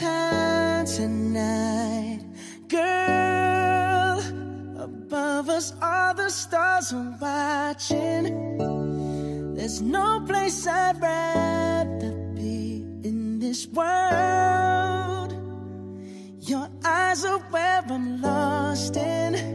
Time tonight, girl. Above us, stars are watching. There's no place I'd rather be in this world. Your eyes are where I'm lost in.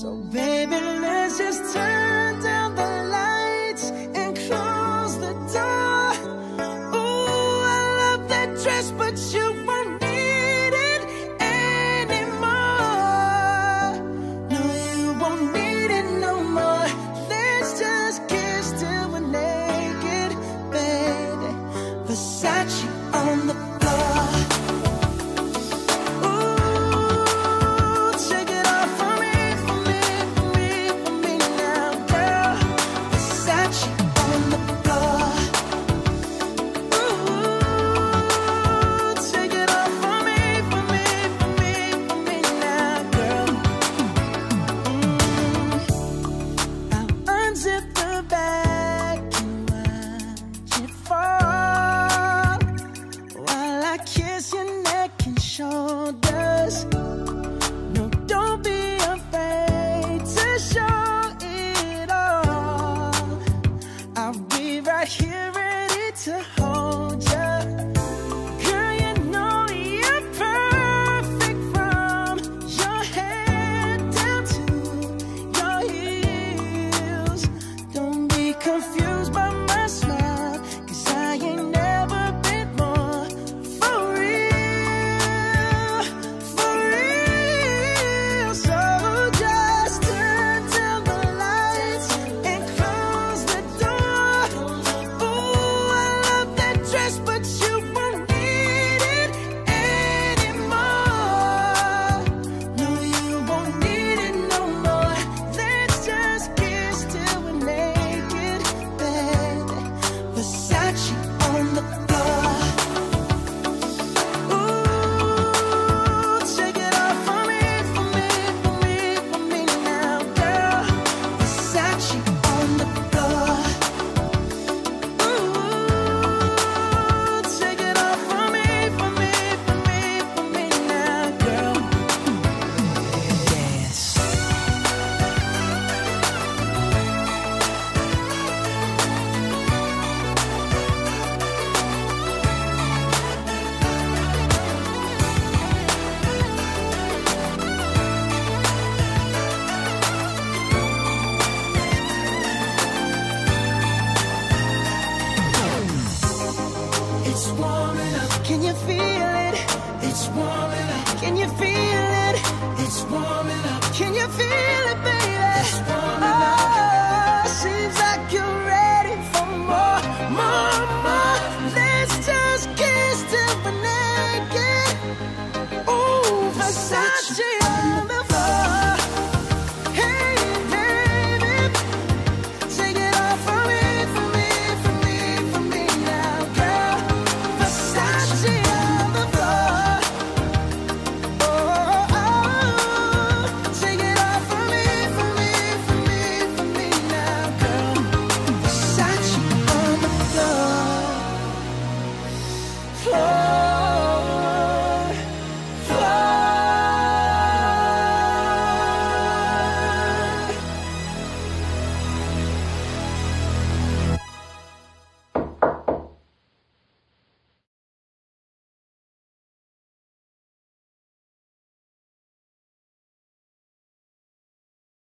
So, baby, let's just turn confused by It's warming up. Can you feel it? It's warming up. Can you feel it? It's warming up. Can you feel it, baby? It's warming up. Oh, seems like you're ready for more, more, more. Let's just kiss till we're naked. Ooh, Versace.